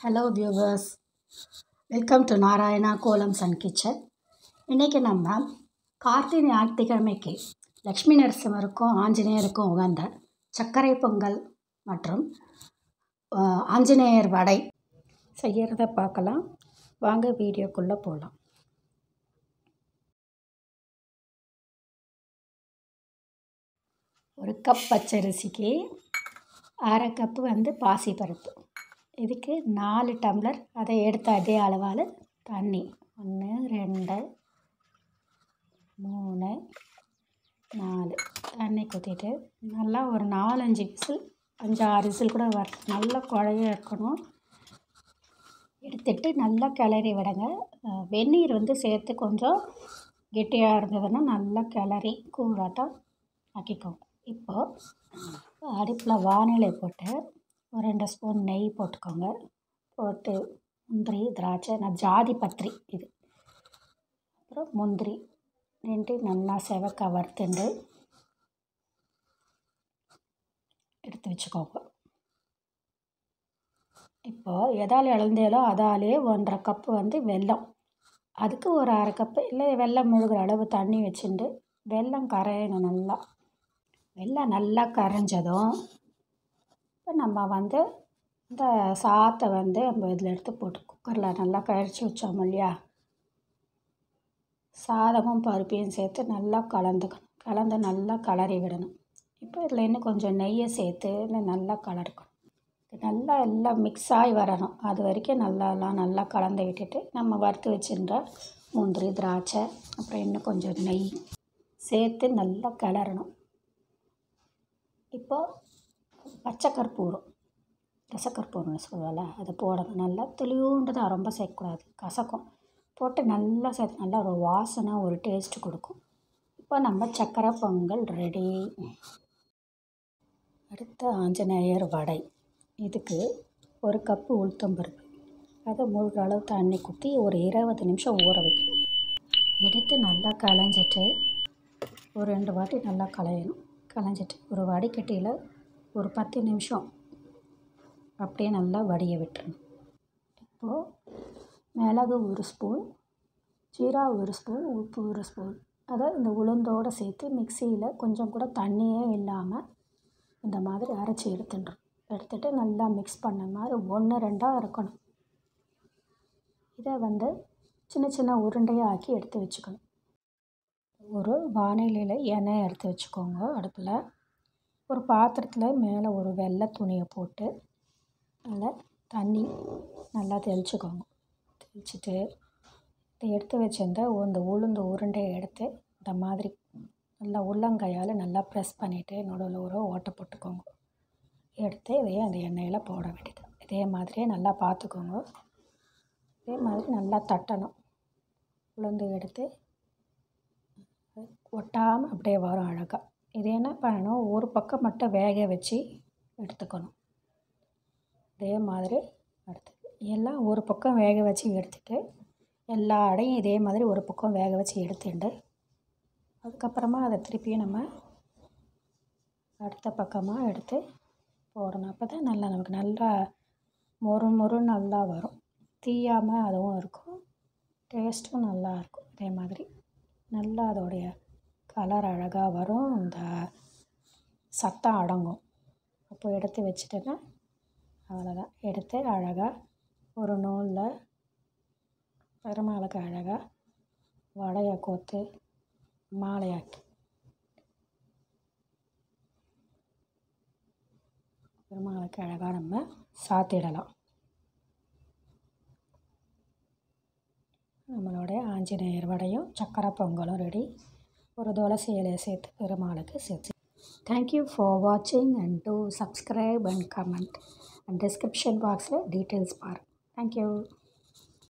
Hello viewers welcome to Narayana kolam sun kitchen இன்றைக்கி நம்ம கார்த்திகை ஞாயிற்றுக்கிழமைக்கு லக்ஷ்மி நரசிம்மருக்கும் ஆஞ்சநேயருக்கும் உகந்த சர்க்கரை பொங்கல் மற்றும் ஆஞ்சநேயர் வடை செய்கிறத பார்க்கலாம். வாங்க வீடியோக்குள்ளே போகலாம் ஒரு கப் பச்சரிசிக்கு அரை கப்பு வந்து பாசிப்பருப்பு. இதுக்கு நாலு டம்ளர் அதை எடுத்த அதே அளவால் தண்ணி. ஒன்று ரெண்டு மூணு நாலு. தண்ணி ஊற்றிட்டு நல்லா ஒரு நாலஞ்சு விசில் அஞ்சு ஆறு விசில் கூட வர நல்லா குழைய இருக்கணும் எடுத்துட்டு நல்லா கிளறி விடுங்க. வெந்நீர் வந்து சேர்த்து கொஞ்சம் கெட்டியாக இருந்ததுன்னா நல்லா கிளறி கூழாட்டம் ஆக்கிக்கோங்க. இப்போது அடுப்பில் வானிலை போட்டு ஒரு ரெண்டு ஸ்பூன் நெய் போட்டுக்கோங்க. போட்டு முந்திரி திராட்சை நான் ஜாதி பத்திரி இது. அப்புறம் முந்திரி ரெண்டு நல்லா செவக்க வறுத்துண்டு எடுத்து வச்சுக்கோங்க. இப்போது எதால் இழந்தேலோ அதாலே ஒன்றரை கப்பு வந்து வெல்லம். அதுக்கு ஒரு அரை கப்பு இல்லை வெள்ளம் முழுகிற அளவு தண்ணி வச்சுட்டு வெல்லம் கரையணும் நல்லா. வெல்லம் நல்லா கரைஞ்சதும் இப்போ நம்ம வந்து இந்த சாத்தை வந்து நம்ம இதில் எடுத்து போட்டு குக்கரில் நல்லா கழிச்சு வச்சோம் இல்லையா? சாதமும் பருப்பையும் சேர்த்து நல்லா கலந்துக்கணும். கலந்து நல்லா கலரி விடணும். இப்போ இதில் இன்னும் கொஞ்சம் நெய்யை சேர்த்து இன்னும் நல்லா கலருக்கணும் நல்லா எல்லாம் மிக்ஸ் ஆகி வரணும். அது வரைக்கும் நல்லா எல்லாம் நல்லா கலந்து விட்டுட்டு நம்ம வறுத்து வச்சுருந்த முந்திரி திராட்சை அப்புறம் இன்னும் கொஞ்சம் நெய் சேர்த்து நல்லா கிளறணும். இப்போது பச்சை கற்பூரம் ரசக்கற்பூரம்னு சொல்லுவாள் அதை போடணும். நல்லா துளியூண்டு தான் ரொம்ப சேர்க்கக்கூடாது. கசக்கும். போட்டு நல்லா சேர்த்து நல்லா ஒரு வாசனை ஒரு டேஸ்ட் கொடுக்கும். இப்போ நம்ம சக்கரை பொங்கல் ரெடி அடுத்த ஆஞ்சநேயர் வடை. இதுக்கு ஒரு கப்பு உளுத்தம்பருப்பு அதை முழுகிற அளவு தண்ணி குத்தி ஒரு இருபது நிமிஷம் ஊற வைக்கணும். எடுத்து நல்லா களைஞ்சிட்டு ஒரு ரெண்டு வாட்டி நல்லா களையணும். களைஞ்சிட்டு ஒரு வடிகட்டியில் ஒரு பத்து நிமிஷம் அப்படியே நல்லா வடிய விட்டுருங்க. இப்போது மிளகு ஒரு ஸ்பூன் ஜீரா ஒரு ஸ்பூன் உப்பு ஒரு ஸ்பூன். அதை இந்த உளுந்தோடு சேர்த்து மிக்சியில் கொஞ்சம் கூட தண்ணியே இல்லாமல் இந்த மாதிரி அரைச்சி எடுத்துட்டுரும் எடுத்துகிட்டு நல்லா மிக்ஸ் பண்ண மாதிரி ஒன்று ரெண்டாக இருக்கணும் இதை வந்து சின்ன சின்ன உருண்டையாக ஆக்கி எடுத்து வச்சுக்கணும். ஒரு வானிலையில் எண்ணெய் எடுத்து வச்சுக்கோங்க. அடுப்பில் ஒரு பாத்திரத்தில் மேலே ஒரு வெள்ளை துணியை போட்டு அதில் தண்ணி நல்லா தெளிச்சுக்கோங்க. தெளித்துட்டு எடுத்து வச்சிருந்த இந்த உளுந்து உருண்டையை எடுத்து இந்த மாதிரி நல்லா உள்ளங்கையால் நல்லா ப்ரெஸ் பண்ணிவிட்டு நடுவில் ஒரு ஓட்டை போட்டுக்கோங்க. எடுத்து இதையே அந்த எண்ணெயில் போட வேண்டியது. இதே மாதிரியே நல்லா பார்த்துக்கோங்க. இதே மாதிரி நல்லா தட்டணும். உளுந்து எடுத்து ஒட்டாமல் அப்படியே வரும் அழகாக இது என்ன பண்ணணும்? ஒரு பக்கம் மட்டும் வேக வச்சு எடுத்துக்கணும். இதே மாதிரி எடுத்து எல்லாம் ஒரு பக்கம் வேக வச்சு எடுத்துட்டு எல்லா அடையும் இதே மாதிரி ஒரு பக்கம் வேக வச்சு எடுத்துட்டு அதுக்கப்புறமா அதை திருப்பியும் நம்ம அடுத்த பக்கமாக எடுத்து போடணும். அப்போ தான் நல்லா நமக்கு நல்லா மொறு மொறு நல்லா வரும். தீயாமல் அதுவும் இருக்கும். டேஸ்ட்டும் நல்லா இருக்கும். இதே மாதிரி நல்லா அதோடைய கலர் அழகாக வரும். இந்த சத்தம் அடங்கும். அப்போ எடுத்து வச்சுட்டேன்னா அவ்வளோதான் எடுத்து அழகாக ஒரு நூலில் பெருமாளுக்கு அழகாக வடையை கோத்து மாலையாக்கி. பெருமாளுக்கு அழகாக நம்ம சாத்திடலாம். நம்மளுடைய ஆஞ்சநேயர் வடையும் சக்கரை பொங்கலும் ரெடி. ஒரு துளசி இலையை சேர்த்து பெருமாளுக்கு சேர்த்து. தேங்க்யூ ஃபார் வாட்சிங் and do subscribe and comment and description பாக்ஸில் டீட்டெயில்ஸ் பாருங்கள் தேங்க்யூ